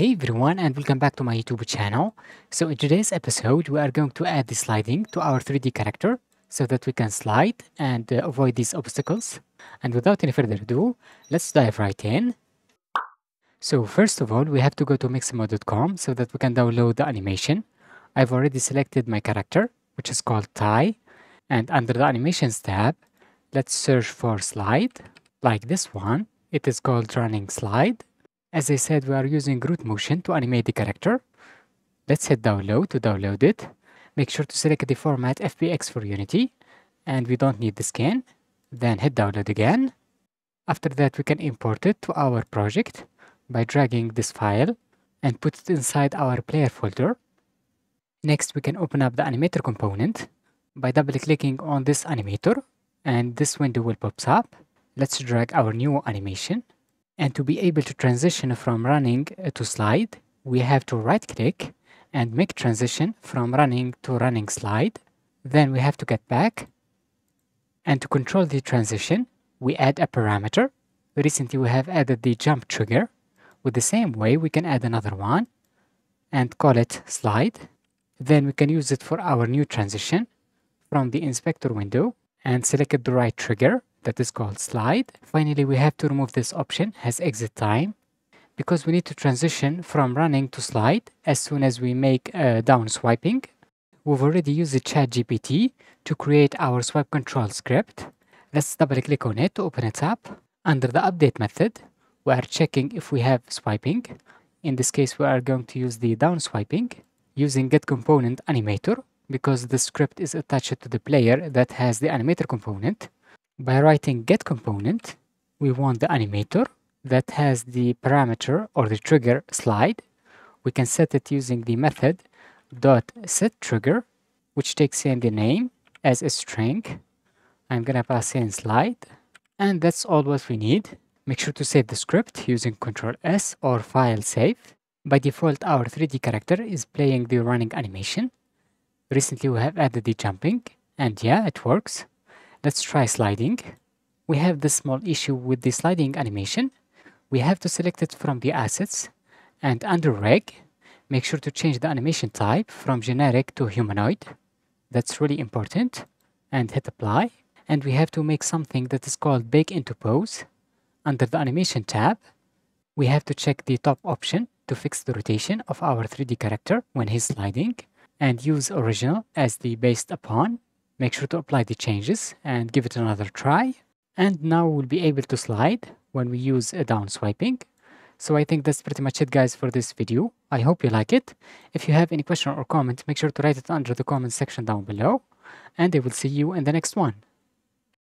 Hey everyone and welcome back to my YouTube channel. So in today's episode we are going to add the sliding to our 3D character so that we can slide and uh, avoid these obstacles. And without any further ado, let's dive right in. So first of all we have to go to mixamo.com so that we can download the animation. I've already selected my character which is called Ty and under the animations tab let's search for slide like this one. It is called running slide as I said, we are using root motion to animate the character. Let's hit download to download it. Make sure to select the format FBX for Unity. And we don't need the scan. Then hit download again. After that, we can import it to our project by dragging this file and put it inside our player folder. Next, we can open up the animator component by double-clicking on this animator and this window will pop up. Let's drag our new animation and to be able to transition from running uh, to slide, we have to right click and make transition from running to running slide. Then we have to get back. And to control the transition, we add a parameter. Recently we have added the jump trigger. With the same way, we can add another one and call it slide. Then we can use it for our new transition from the inspector window and select the right trigger that is called slide. Finally, we have to remove this option as exit time because we need to transition from running to slide as soon as we make a down swiping. We've already used the ChatGPT to create our swipe control script. Let's double click on it to open it up. Under the update method, we are checking if we have swiping. In this case, we are going to use the down swiping using get component animator because the script is attached to the player that has the animator component. By writing get component, we want the animator that has the parameter or the trigger slide. We can set it using the method dot set trigger, which takes in the name as a string. I'm gonna pass in slide, and that's all what we need. Make sure to save the script using Ctrl S or File Save. By default, our 3D character is playing the running animation. Recently, we have added the jumping, and yeah, it works. Let's try sliding. We have this small issue with the sliding animation. We have to select it from the assets and under rig, make sure to change the animation type from generic to humanoid. That's really important and hit apply. And we have to make something that is called bake into pose. Under the animation tab, we have to check the top option to fix the rotation of our 3D character when he's sliding and use original as the based upon Make sure to apply the changes and give it another try. And now we'll be able to slide when we use a down swiping. So I think that's pretty much it guys for this video. I hope you like it. If you have any question or comment, make sure to write it under the comment section down below. And I will see you in the next one.